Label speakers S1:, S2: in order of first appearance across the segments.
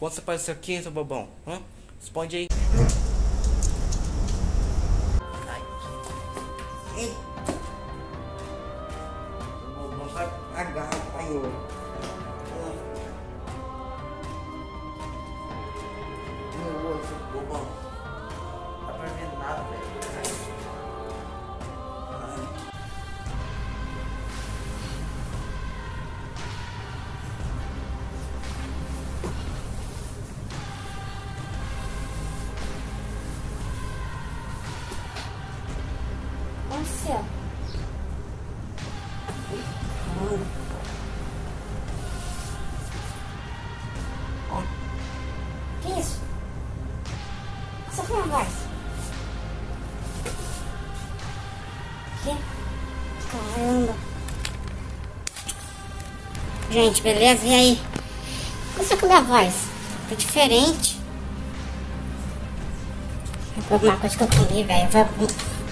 S1: Quando você apareceu aqui, seu bobão? Hã? Responde aí. Ai. Ei. O bobão agarrar, apanhou. Meu osso, bobão.
S2: Ó. Que isso? Essa foi a voz. Que? Caramba. Gente, beleza? E aí? Essa com a minha voz? Tá diferente. Foi alguma coisa que eu comi, velho.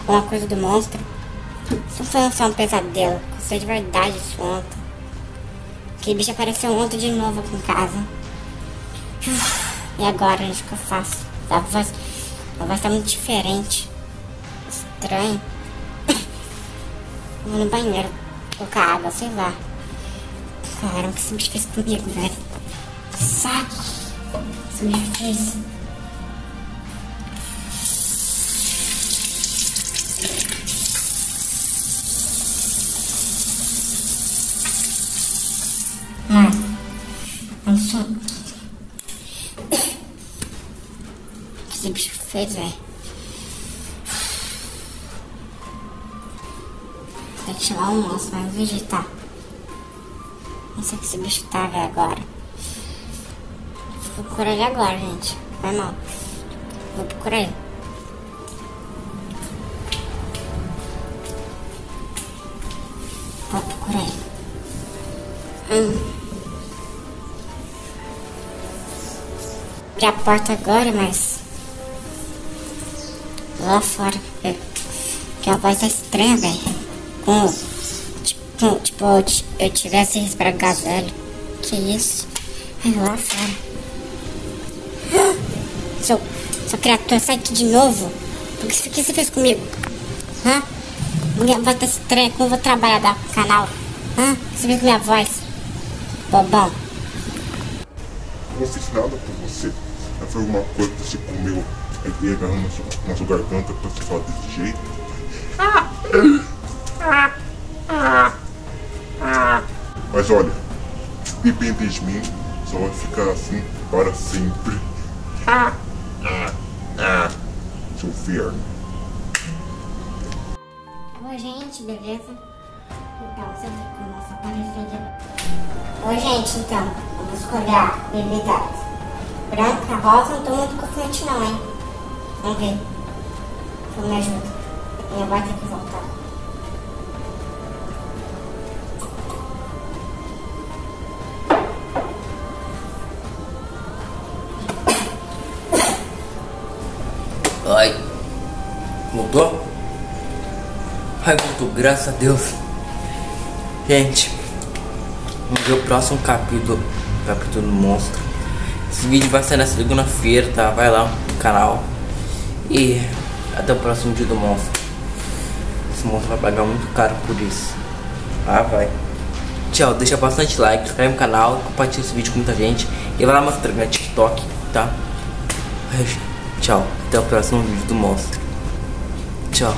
S2: Alguma coisa do monstro. Isso foi só um pesadelo. Foi de verdade isso ontem. Aquele bicho apareceu ontem de novo aqui em casa. E agora, gente, o que eu faço? A voz, a voz tá muito diferente. Estranho. Vou no banheiro colocar água, sei lá. Caramba, o que esse bicho fez comigo, velho? Saco. Esse bicho fez. Só. O que esse bicho fez, velho? Tem que chamar o monstro, mas vegetar. Não sei o que esse bicho tá, velho, agora. Vou procurar ele agora, gente. Vai mal. Vou procurar ele. Vou procurar ele. Abri a porta agora, mas. Lá fora. é, Que a voz tá estranha, velho. Tipo, tipo, eu ti- eu tivesse esfregado velho. Que isso? É lá fora. Seu, sua criatura, sai aqui de novo. Por que, o que você fez comigo? Hã? Minha voz tá estranha. Como eu vou trabalhar da canal? Hã? Você fez com minha voz? Bobão.
S3: Não fiz nada por você. Mas foi alguma coisa que você comeu aí veio agarrando na sua, na sua garganta pra você falar desse jeito. Mas olha, depende de mim, só vai ficar assim para sempre. Seu inferno.
S2: Oi, gente, beleza? Então, você viu como nossa apareceu de... Oi, gente, então, vamos escolher a bebida branca, rosa, não tô muito confiante não, hein? Vamos ver. Então, me ajuda. Minha voz tem que voltar.
S1: Ai. Voltou? Ai, voltou, graças a Deus. Gente, vamos ver o próximo capítulo. Capítulo do monstro. Esse vídeo vai sair na segunda-feira, tá? Vai lá no canal. E até o próximo dia do monstro. Esse monstro vai pagar muito caro por isso. Ah, vai. Tchau, deixa bastante like, inscreve no canal, compartilha esse vídeo com muita gente. E vai lá no Instagram, TikTok, tá? Tchau, até o próximo vídeo do monstro. Tchau.